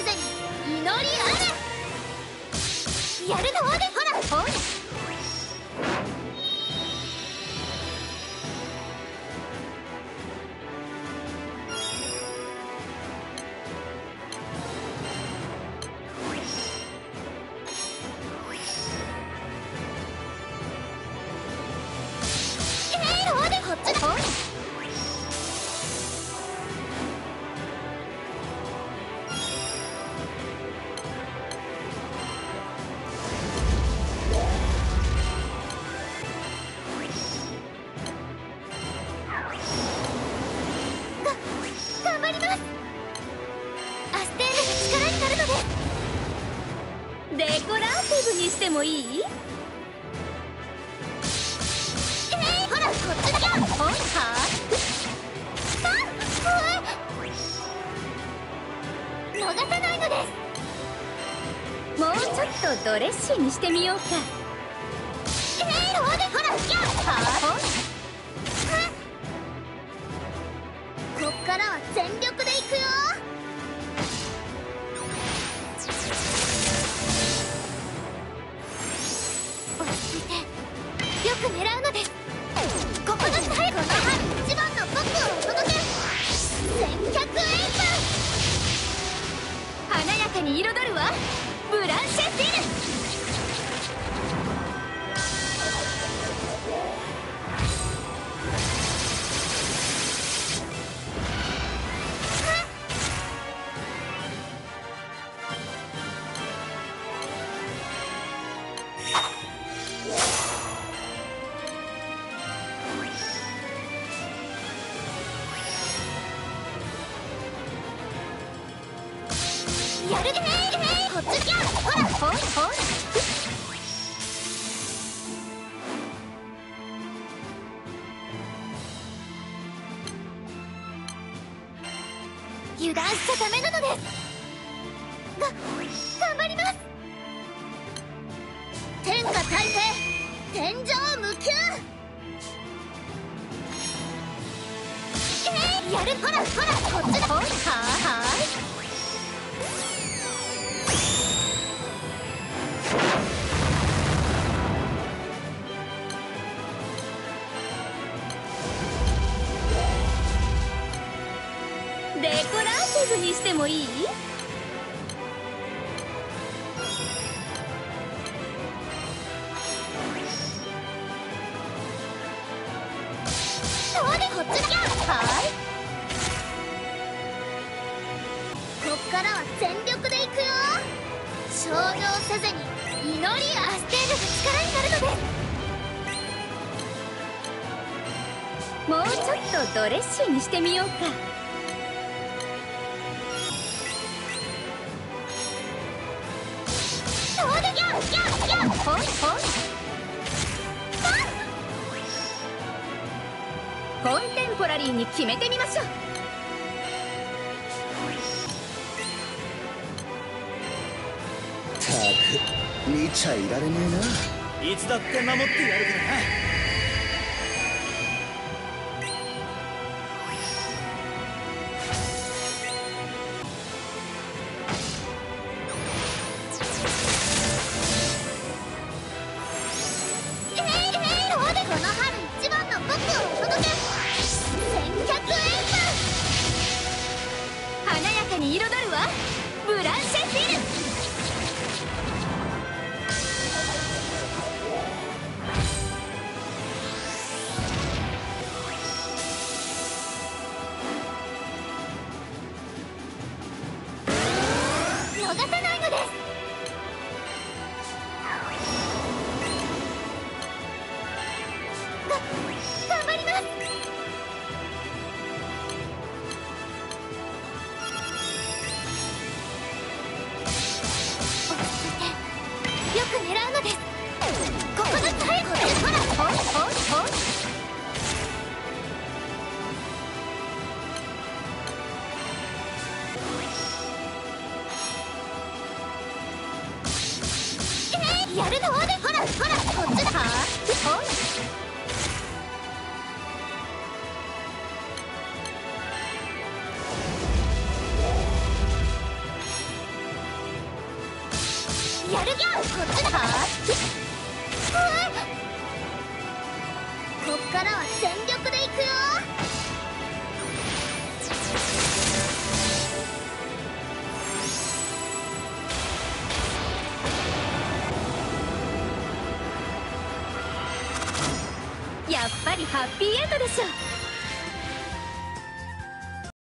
せずに祈りあれやるのでほらほらこっちだ頑張りますアステールが力になるのですデコラーティブにしてもいいえーほらこっちだよほいはあうわ逃さないのですもうちょっとドレッシーにしてみようかえーほらやっはほこっからは全力でいくよ。やる。でこっちじゃほらほいほい油断しちゃダメなのですが頑張ります天下太平天井無休やるほらほらこっちだ。ほいデコラーティブにしてもいい？もうちょっとドレッシーにしてみようか。コンテンポラリーに決めてみましょうたく見ちゃいられねえないつだって守ってやるからな逃さないのです。やるぞほらほらこっちだはあやるこっちだはやっぱりハッピーエンドでしょ。